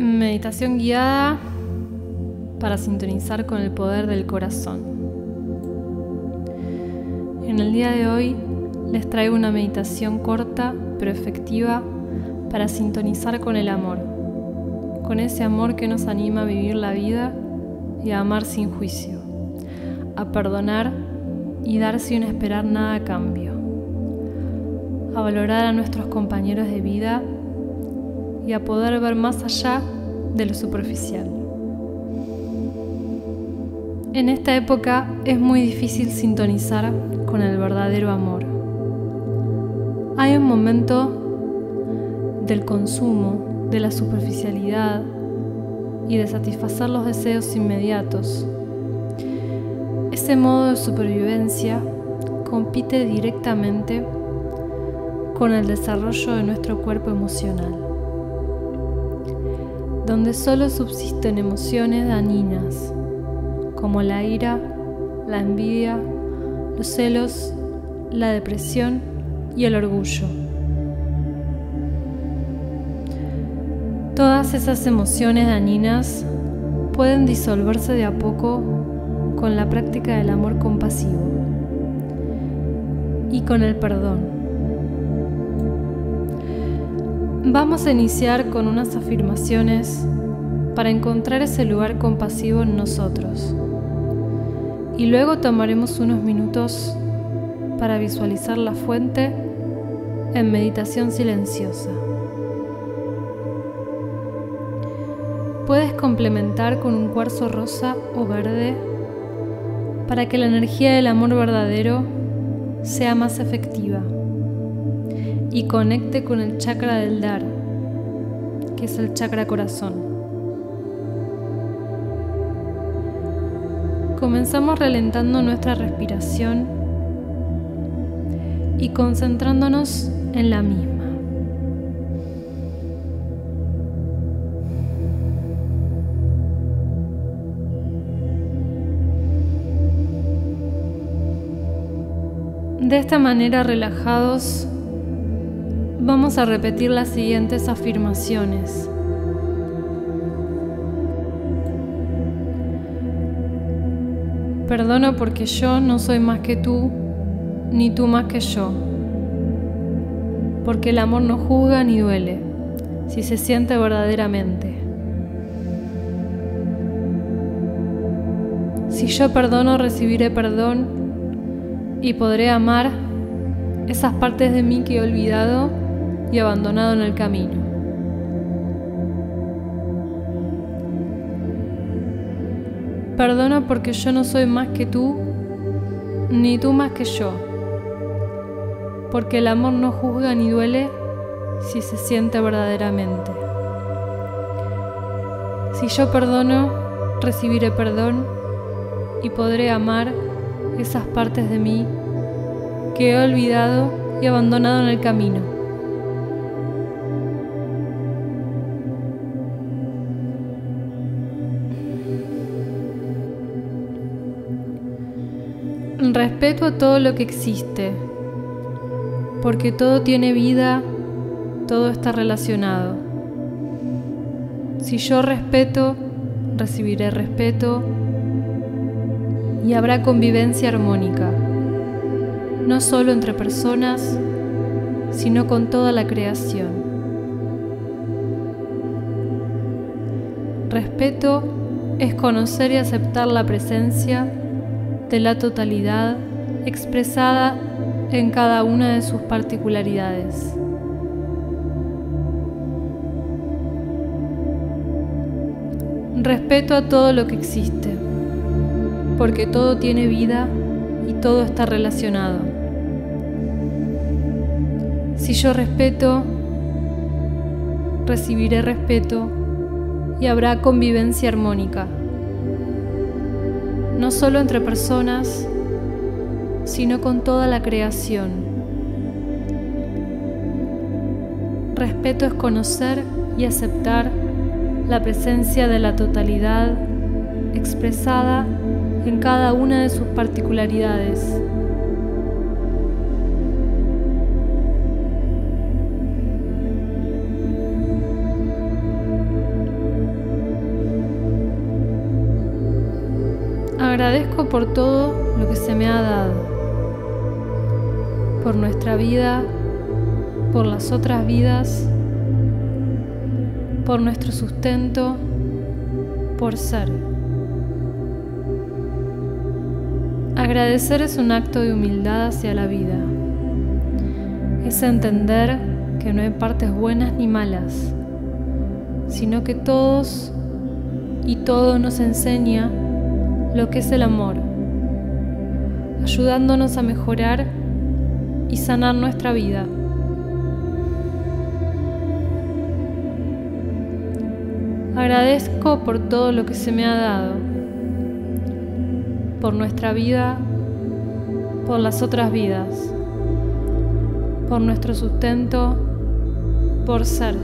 Meditación guiada para sintonizar con el poder del corazón. En el día de hoy les traigo una meditación corta pero efectiva para sintonizar con el amor, con ese amor que nos anima a vivir la vida y a amar sin juicio, a perdonar y dar sin esperar nada a cambio, a valorar a nuestros compañeros de vida y a poder ver más allá de lo superficial. En esta época es muy difícil sintonizar con el verdadero amor. Hay un momento del consumo, de la superficialidad y de satisfacer los deseos inmediatos. Ese modo de supervivencia compite directamente con el desarrollo de nuestro cuerpo emocional, donde solo subsisten emociones dañinas como la ira, la envidia, los celos, la depresión y el orgullo. Todas esas emociones dañinas pueden disolverse de a poco con la práctica del amor compasivo y con el perdón. Vamos a iniciar con unas afirmaciones para encontrar ese lugar compasivo en nosotros. Y luego tomaremos unos minutos para visualizar la fuente en meditación silenciosa. Puedes complementar con un cuarzo rosa o verde para que la energía del amor verdadero sea más efectiva y conecte con el chakra del dar, que es el chakra corazón. Comenzamos ralentando nuestra respiración y concentrándonos en la misma. De esta manera, relajados, vamos a repetir las siguientes afirmaciones. Perdono porque yo no soy más que tú, ni tú más que yo. Porque el amor no juzga ni duele, si se siente verdaderamente. Si yo perdono, recibiré perdón y podré amar esas partes de mí que he olvidado y abandonado en el camino. Perdona porque yo no soy más que tú, ni tú más que yo, porque el amor no juzga ni duele si se siente verdaderamente. Si yo perdono, recibiré perdón y podré amar esas partes de mí que he olvidado y abandonado en el camino. Respeto a todo lo que existe, porque todo tiene vida, todo está relacionado. Si yo respeto, recibiré respeto y habrá convivencia armónica, no solo entre personas, sino con toda la creación. Respeto es conocer y aceptar la presencia de la totalidad expresada en cada una de sus particularidades. Respeto a todo lo que existe porque todo tiene vida y todo está relacionado. Si yo respeto, recibiré respeto y habrá convivencia armónica, no solo entre personas, sino con toda la creación. Respeto es conocer y aceptar la presencia de la totalidad expresada en cada una de sus particularidades. Agradezco por todo lo que se me ha dado, por nuestra vida, por las otras vidas, por nuestro sustento, por ser. Agradecer es un acto de humildad hacia la vida. Es entender que no hay partes buenas ni malas, sino que todos y todo nos enseña lo que es el amor, ayudándonos a mejorar y sanar nuestra vida. Agradezco por todo lo que se me ha dado, por nuestra vida, por las otras vidas, por nuestro sustento, por ser.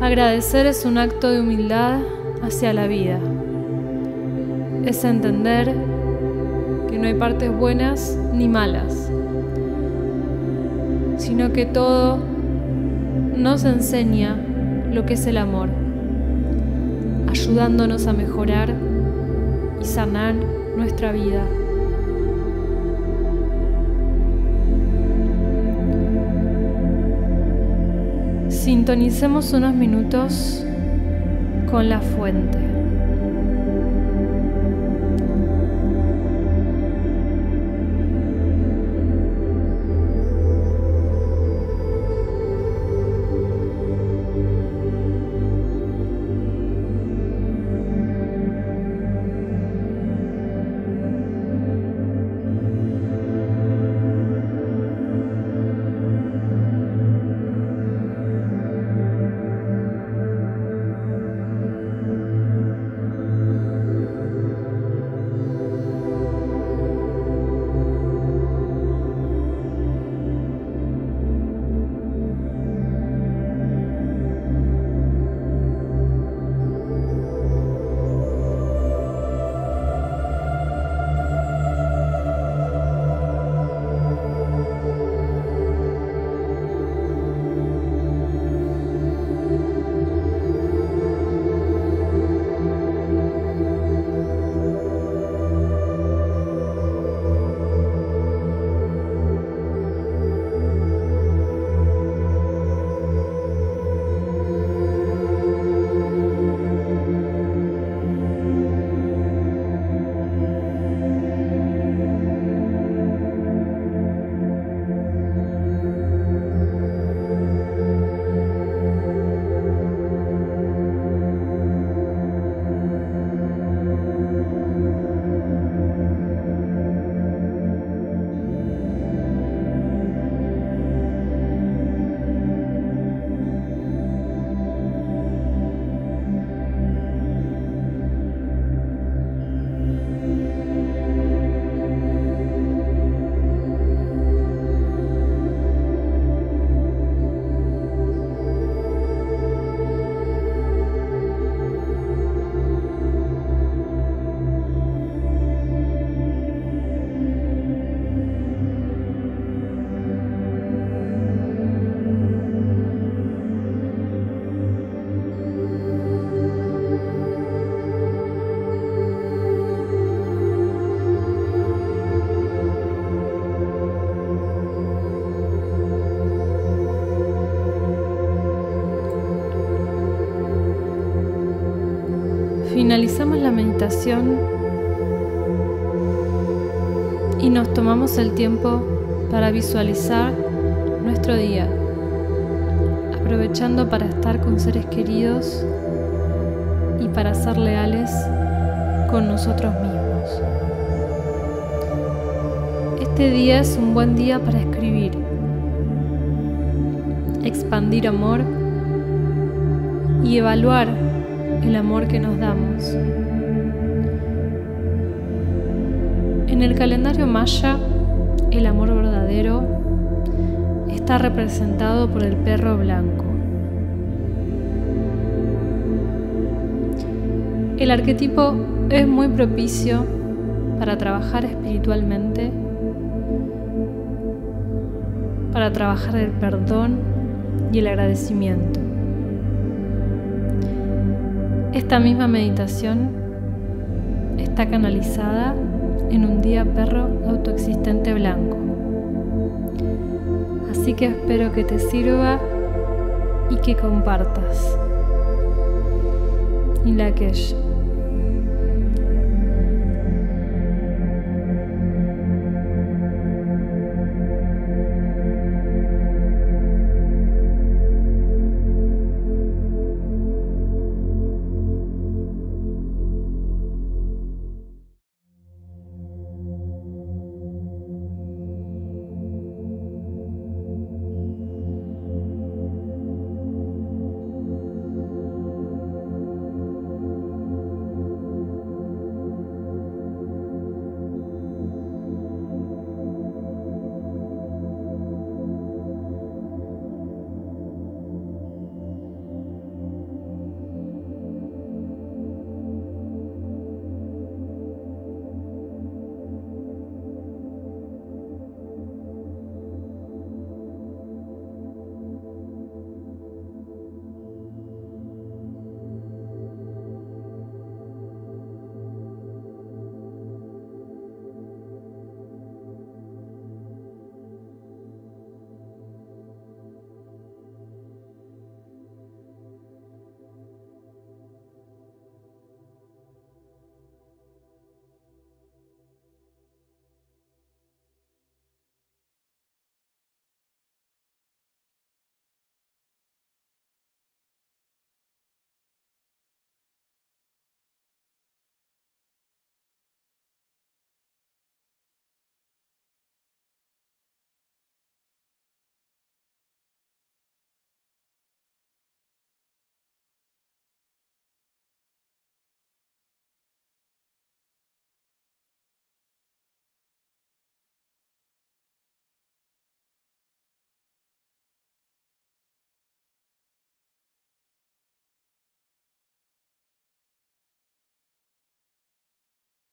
Agradecer es un acto de humildad hacia la vida. Es entender que no hay partes buenas ni malas, sino que todo nos enseña lo que es el amor, ayudándonos a mejorar y sanar nuestra vida. Sintonicemos unos minutos con la fuente. Finalizamos la meditación y nos tomamos el tiempo para visualizar nuestro día, aprovechando para estar con seres queridos y para ser leales con nosotros mismos. Este día es un buen día para escribir, expandir amor y evaluar el amor que nos damos. En el calendario maya, el amor verdadero está representado por el perro blanco. El arquetipo es muy propicio para trabajar espiritualmente, para trabajar el perdón y el agradecimiento. Esta misma meditación está canalizada en un día perro autoexistente blanco. Así que espero que te sirva y que compartas. La que